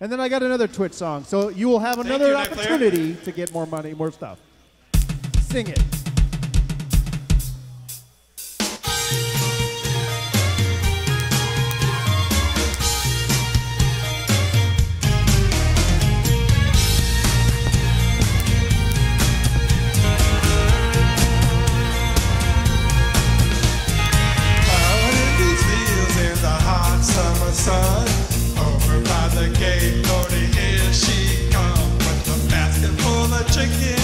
And then I got another Twitch song. So you will have another opportunity to get more money, more stuff. Sing it. chicken.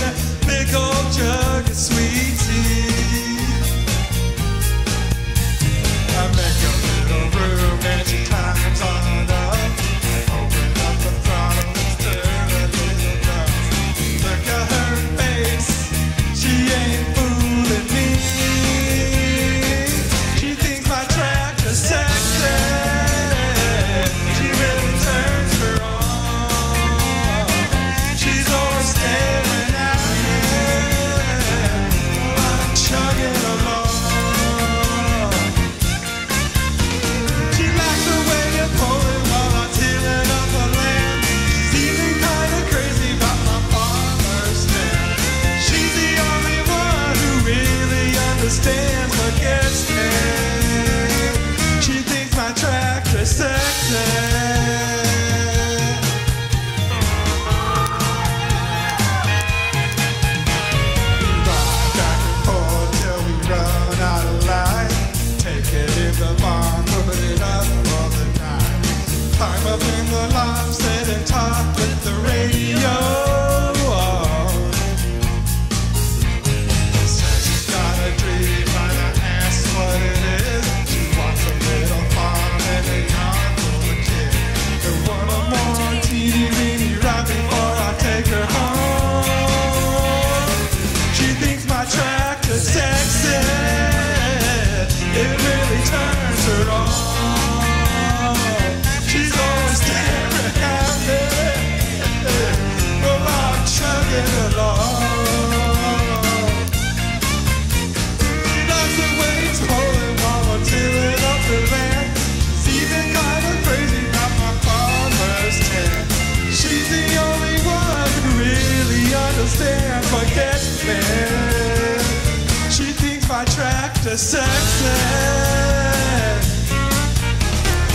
after sunset.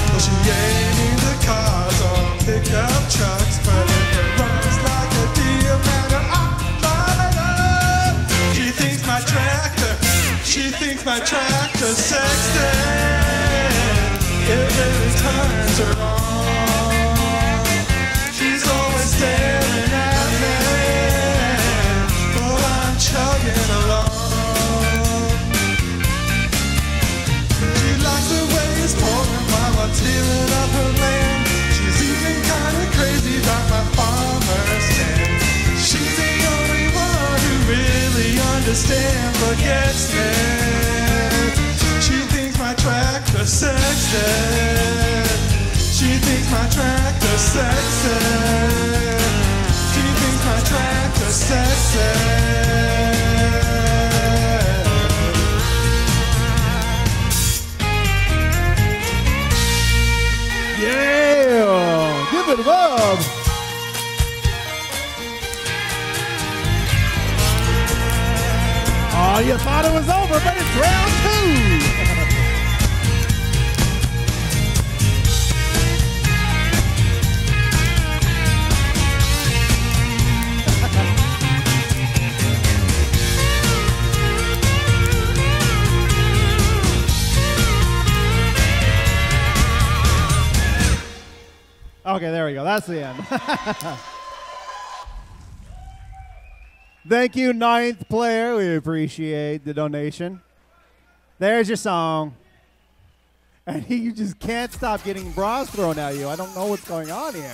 Well, she ain't in the cars or pickup trucks, but it runs like a Deere, man, I'm driving up. She thinks my tractor, she thinks my tractor sexton. It really turns her on. against it. She thinks my tractor sexy. She thinks my tractor sexy. She thinks my tractor sexy. Yeah! Give it up! You thought it was over, but it's round two. okay, there we go. That's the end. Thank you, ninth player. We appreciate the donation. There's your song. And you just can't stop getting bras thrown at you. I don't know what's going on here.